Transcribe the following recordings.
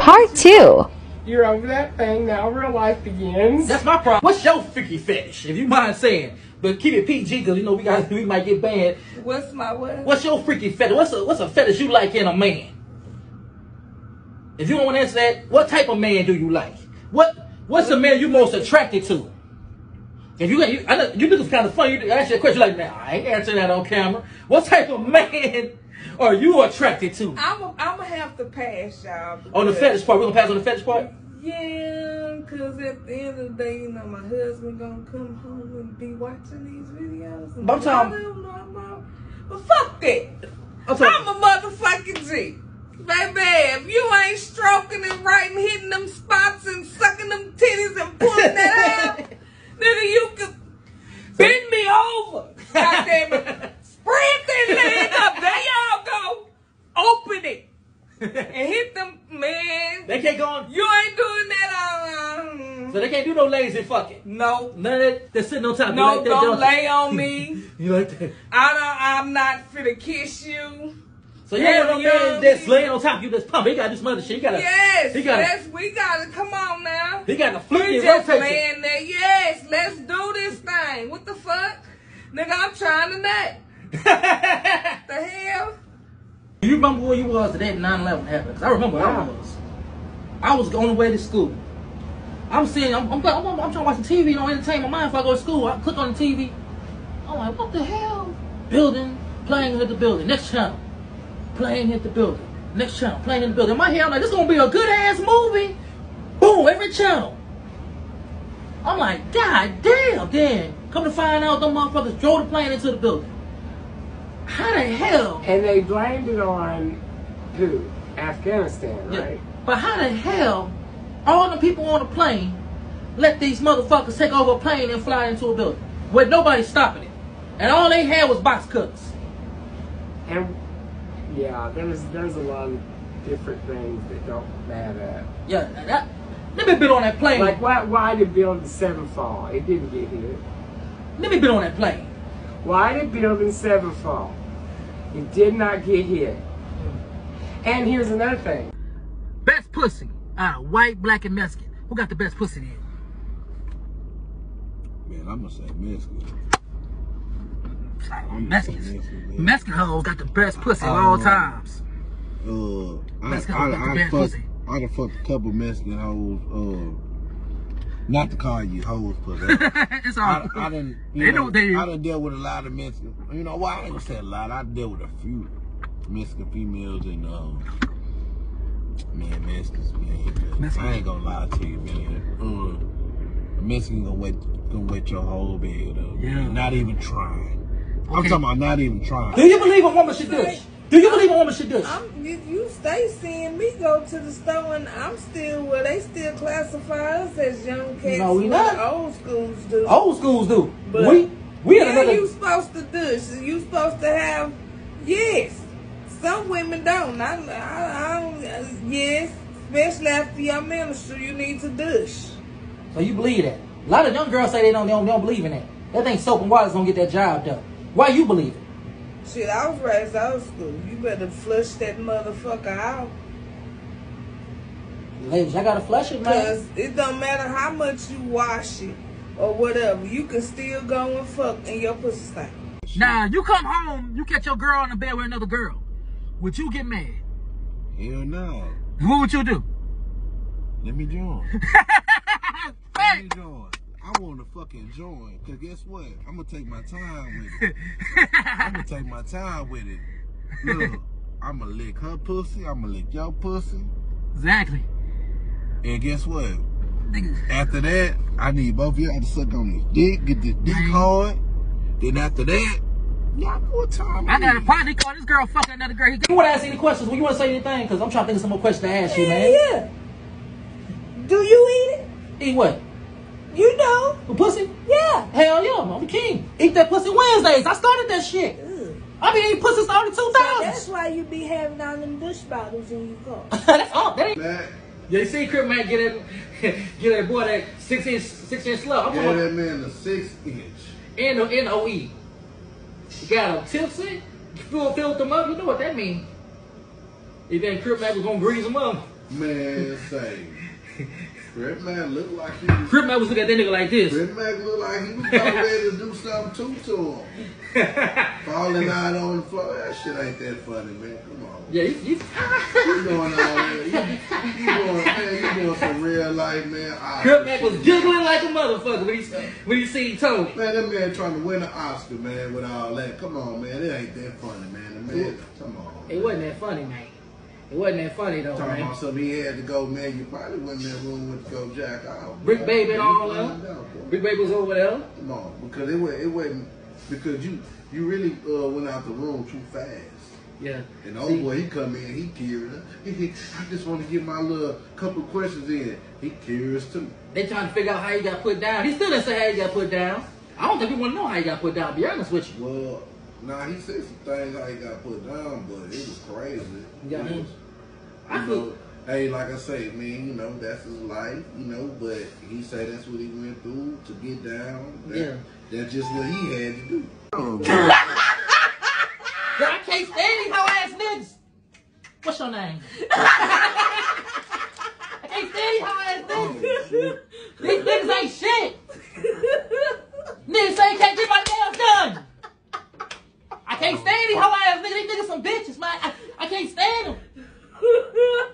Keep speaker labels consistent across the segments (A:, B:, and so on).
A: Part 2
B: You're over that thing, now real life begins.
C: That's my problem. What's your freaky fetish, if you mind saying? But keep it PG, because you know we got we might get banned.
D: What's my what?
C: What's your freaky fetish? What's a what's a fetish you like in a man? If you don't want to answer that, what type of man do you like? What what's the man you most attracted to? If you, you I know you niggas kind of funny. You ask you a question like, man, I ain't answering that on camera. What type of man are you attracted to?
D: I'm gonna have to pass y'all.
C: On the fetish part, we're gonna pass on the fetish part.
D: Yeah, cause at the end of the day, you know, my husband gonna come home and be watching these videos. And
C: But I'm talking-
D: I don't know about- But fuck that.
C: I'm talking-
D: I'm a motherfucking G. Baby, if you ain't stroking and right and hitting them spots and sucking them titties and pulling that out, nigga, you could bend me over. God damn it. Spread that leg up. There y'all go. Open it. And hit them, man.
C: They can't go on.
D: You ain't doing that on.
C: So they can't do no lazy fucking.
D: no,
C: None of that. They're sitting on top. You
D: no,
C: like that,
D: don't
C: you?
D: lay on me.
C: You like that?
D: I don't. I'm not finna kiss you.
C: So you
D: Yeah,
C: want no
D: yeah,
C: man that's laying on top. of You just pump. He got this mother shit. He got to.
D: Yes,
C: He got to.
D: yes, we gotta come on now.
C: He got to flip
D: We
C: and
D: just
C: rotate. you.
D: laying there. Yes, let's do this thing. What the fuck, nigga? I'm trying to nut. The hell?
C: Do You remember where you was that 9/11 happened? 'Cause I remember where I was. I was on the way to school. I'm seeing, I'm, I'm, I'm, I'm trying to watch the TV, know, entertain my mind before I go to school. I click on the TV. I'm like, what the hell? Building, playing hit the building. Next channel, playing hit the building. Next channel, playing hit the building. In my head, I'm like, this is gonna be a good ass movie. Boom, every channel. I'm like, God damn, then come to find out, them motherfuckers drove the plane into the building. How the hell?
B: And they blamed it on who? Afghanistan,
C: Yeah. But how the hell all the people on the plane let these motherfuckers take over a plane and fly into a building with nobody stopping it? And all they had was box cutters.
B: And yeah, there's there's a lot of different things that don't matter.
C: Yeah, that, let me been on that plane.
B: Like why why did Building Seven fall? It didn't get hit.
C: let me been on that plane.
B: Why did Building Seven fall? It did not get hit. And here's another thing.
C: Best pussy out of white, black, and Mexican. Who got the best pussy then?
E: Man, I'm gonna say Mexican. I'm
C: Mexicans.
E: Mexican.
C: Mexican hoes got the best pussy of all
E: no.
C: times.
E: Uh, I,
C: Mexican
E: I,
C: hoes got the
E: I,
C: best
E: fucked,
C: pussy.
E: I done fucked a couple Mexican hoes. Uh, not to call you hoes, but uh,
C: it's all
E: I, I done, you
C: They
E: know,
C: what they-
E: I done dealt with a lot of Mexican. You know why? I ain't gonna say a lot. I dealt with a few Mexican females and um, man, Mexicans, man.
C: Mexican.
E: I ain't gonna lie to you, man. Uh, a Mexican gonna wet, gonna wet your whole bed up.
C: Yeah.
E: Not even trying. I'm talking about not even trying.
C: Do you believe a woman should douche? Do you believe a woman should douche?
D: I'm, you, you stay seeing me go to the store and I'm still where they still classify us as young cats.
C: No, we
D: what
C: not.
D: Old schools do.
C: Old schools do.
D: But
C: we we in
D: yeah,
C: another.
D: you supposed to douche. You supposed to have yes. Some women don't. I, I, I don't. uh, Yes, especially after your ministry, you need to douche.
C: So you believe that? A lot of young girls say they don't, they don't, they don't believe in that. They think soap and water's gonna get that job done. Why you believe it?
D: Shit, I was raised old school. You better flush that motherfucker out.
C: Ladies, I gotta flush it, man.
D: Cause it don't matter how much you wash it or whatever, you can still go and fuck and your pussy stink.
C: Now you come home, you catch your girl in the bed with another girl. Would you get mad?
E: Hell no.
C: What would you do?
E: Let me join. Let me join. I want to fucking join. Cause guess what? I'm gonna take my time with it. I'm gonna take my time with it. Look, I'm gonna lick her pussy. I'm gonna lick your pussy.
C: exactly.
E: And guess what? After that, I need both of y'all to suck on this dick, get this dick hard. Then after that, y'all time
C: I
E: it
C: got a
E: is.
C: partner call this girl fucking another girl. You want to ask any questions? Well, you want to say anything? Because I'm trying to think of some more questions to ask you, man.
D: yeah. Do you eat it?
C: Eat what?
D: You know.
C: The pussy?
D: Yeah.
C: Hell yeah, I'm the king. Eat that pussy Wednesdays. I started that shit.
D: Ugh.
C: I been eating pussy started
D: So
C: 2000.
D: that's why you be having all them douche bottles in your car.
C: That's all. That ain't.
E: That,
C: Yeah, you see, Crip Mac get it, get that boy that six inch, six inch slug. I'm
E: yeah, that man the six inch.
C: N O N O E. You got him tipsy, fill, filled them up. You know what that means. He then Crip Mac was gonna grease them up.
E: Man, say. Fred man look like he was.
C: Crip Mac was looking at that nigga like this.
E: Fred man look like he was about ready to do something too to him. Falling out on the floor. That shit ain't that funny, man. Come on.
C: Yeah, he, he,
E: You going out there. You, you going, man, you doing some real life, man. Oscar
C: Crip Mac was giggling like a motherfucker when he when he seen Tony.
E: Man, that man trying to win an Oscar, man, with all that. Come on, man. It ain't that funny, man. The man, come on.
C: It wasn't that funny, man. It wasn't that funny though,
E: Talking
C: man.
E: about something he had to go, man. You probably went in that room with go jack out.
C: Brick Baby and all
E: that.
C: Big Baby was over there.
E: On, because it was it wasn't because you you really uh, went out the room too fast.
C: Yeah.
E: And old
C: See?
E: boy, he come in, he curious. He, I just want to get my little couple questions in. He curious too.
C: They trying to figure out how he got put down. He still didn't say how he got put down. I don't think we want to know how he got put down. To be honest with you.
E: Well, nah, he said some things how he got put down, but it was crazy.
C: Yeah,
E: It
C: man.
E: was,
C: I
E: you
C: feel-
E: know, hey, like I say, man, you know, that's his life, you know, but he said that's what he went through to get down. That,
C: Yeah.
E: That's just what he had to do.
C: Girl, I can't stand these hoe ass niggas. What's your name? I can't stand these hoe ass oh, niggas. These niggas ain't shit. niggas say can't get my nails done. I can't stand these hoe ass niggas. These niggas some bitches, man. I, I can't stand them.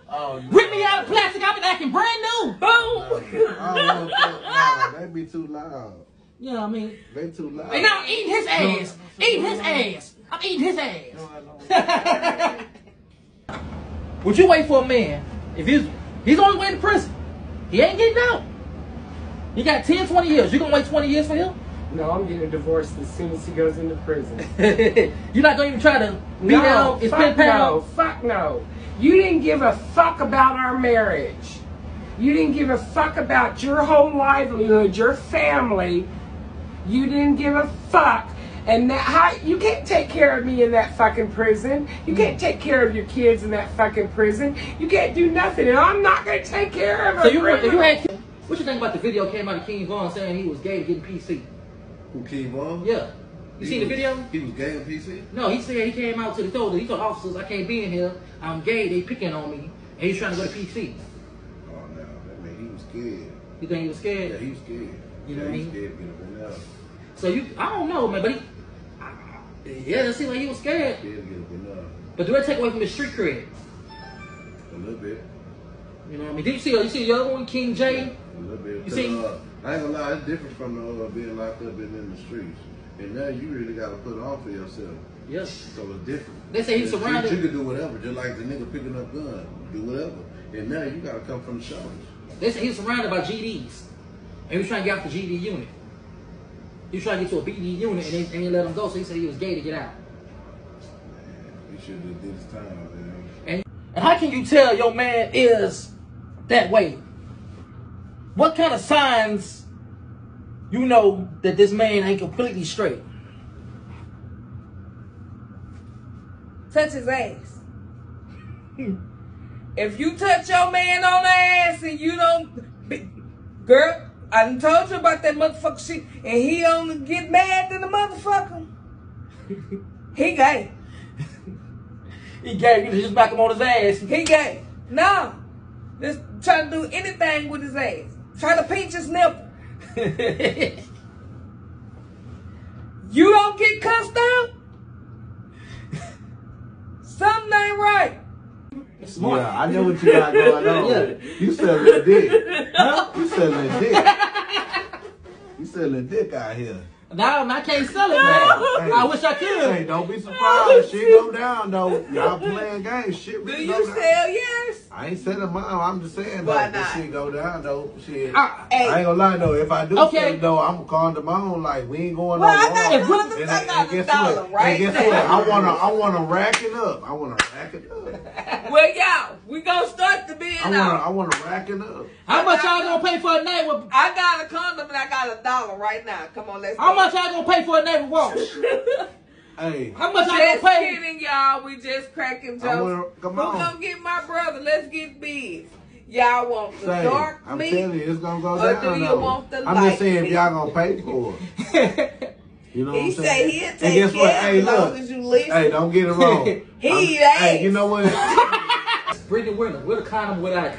E: Oh,
C: Rip me out of plastic. I've been acting brand new.
E: Oh, no, nah, they be too loud.
C: You know what I mean?
E: They too loud.
C: And now I'm eating his ass. Eating his ass. I'm eating his ass. Would you wait for a man if he's he's on his way to prison? He ain't getting out. He got 10, 20 years. You gonna wait 20 years for him?
B: No, I'm getting divorced as soon as he goes into prison.
C: You're not gonna even try to be
B: no,
C: down and spend
B: fuck no, fuck no. You didn't give a fuck about our marriage. You didn't give a fuck about your whole livelihood, your family. You didn't give a fuck. And that how you can't take care of me in that fucking prison. You
C: Mm.
B: can't take care of your kids in that fucking prison. You can't do nothing, and I'm not gonna take care of
C: So
B: a
C: you, if you had, what you think about the video came out of King Von saying he was gay to getting PC?
E: Who King Von?
C: Yeah, you
E: He
C: seen the video?
E: He was gay on PC?
C: No, he said he came out to the told he told officers I can't be in here. I'm gay. They picking on me, and he's trying to go to PC.
E: No. That man, he was scared.
C: You think he was scared?
E: Yeah, he was scared.
C: You know
E: yeah,
C: what I
E: he
C: mean?
E: scared to get up.
C: So you, I don't know, man, but he, yeah, it seemed like he was scared.
E: Scared to get up in.
C: But do that take away from his street cred?
E: A little bit.
C: You know what I mean? Did you see? You see the other one, King J?
E: A little bit.
C: You see-
E: Uh, I ain't gonna lie, it's different from the, uh, being locked up and in the streets. And now you really gotta put on for yourself.
C: Yes.
E: So it's different.
C: They say he's surrounded-
E: streets, You can do whatever, just like the nigga picking up guns. Do whatever. And now you gotta come from the shoulders.
C: They say he's surrounded by GDs, and he was trying to get out the GD unit. He was trying to get to a BD unit, and they, and they let him go. So he said he was gay to get out.
E: He should have did his time, man.
C: And, and how can you tell your man is that way? What kind of signs you know that this man ain't completely straight?
D: touch his ass. if you touch your man on the ass and you don't, be- girl, I done told you about that motherfucker shit, and he only get mad than the motherfucker. he gay.
C: He gay. You just back him on his ass.
D: He gay. No, just try to do anything with his ass. Try to pinch his nipple. You don't get cussed out. Something ain't right.
C: Smart.
E: Yeah, I know what you got going on.
C: Yeah.
E: You selling dick. Huh? You selling a dick. You selling a dick out here.
C: Now I can't sell it, man. I wish I could.
E: Hey, don't be surprised. Shit go down though. Y'all playing games. Shit
D: Do
E: really
D: you
E: go down.
D: sell yours?
E: I ain't selling mine. I'm just saying though.
D: Why
E: This
D: not?
E: shit go down though. Shit.
C: Ah,
D: hey.
E: I ain't gonna lie though. If I do
C: Okay.
E: sell it though, I'm calling them on. Like we ain't going
D: Well, I
E: no
D: got
E: wrong.
C: a
E: And-
D: I
E: and
D: a
E: guess
D: dollar
E: what?
D: right
E: And guess
D: there.
E: what? I wanna, I wanna rack it up. I wanna rack it up.
D: Well, y'all, we gonna start the bid
E: I wanna. I wanna rack it up.
C: How much y'all gonna pay for a night with?
D: I got a condom and I got a dollar right now. Come on, let's go.
C: Much y'all gonna pay for a night with wash?
E: Hey,
C: How much y'all
D: Just
C: gonna pay?
D: kidding, y'all. We just cracking
E: I wanna-
D: jokes.
E: come
D: Who
E: on.
D: gonna get my brother? Let's get big. Y'all want the
E: say,
D: dark
E: I'm
D: meat?
E: telling you, it's gonna go
D: Or
E: down.
D: do you
E: though.
D: want the
E: I'm
D: light
E: just saying, if
D: meat?
E: y'all gonna pay for it. You know what
D: He
E: I'm saying?
D: he'll
E: And
D: take
E: guess what?
D: care
E: Hey,
D: as long
E: look.
D: as you listen.
E: Hey, don't get it wrong.
D: He
E: I'm- Hey, you know what?
C: Brittany Winner with a condom without a